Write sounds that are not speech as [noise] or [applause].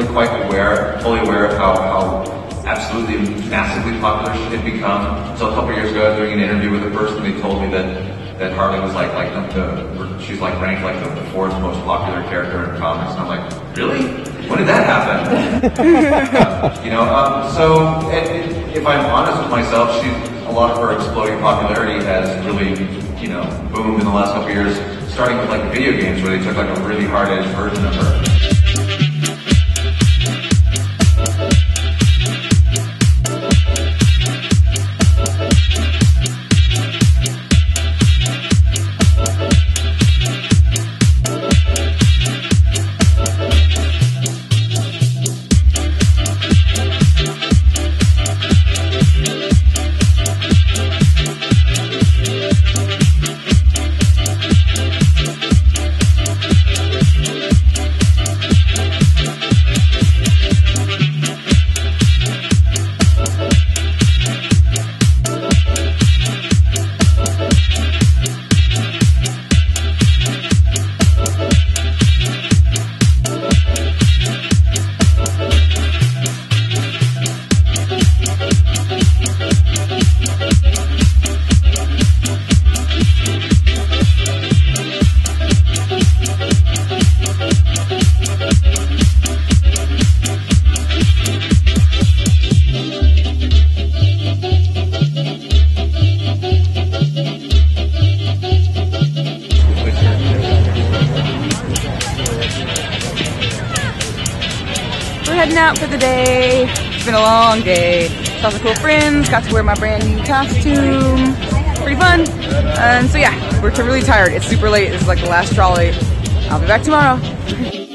really quite aware, fully aware of how, how absolutely massively popular she had become. So a couple years ago, I was doing an interview with a person, they told me that, that Harley was like, like the, she's like ranked like the, the fourth most popular character in comics. And I'm like, really? When did that happen? [laughs] Uh, you know, um, so if I'm honest with myself, she's, a lot of her exploding popularity has really, you know, boomed in the last couple years, starting with like video games where they took like a really hard-edged version of her. Heading out for the day. It's been a long day. Saw some cool friends, got to wear my brand new costume. Pretty fun. And so yeah, we're really tired. It's super late. This is like the last trolley. I'll be back tomorrow. [laughs]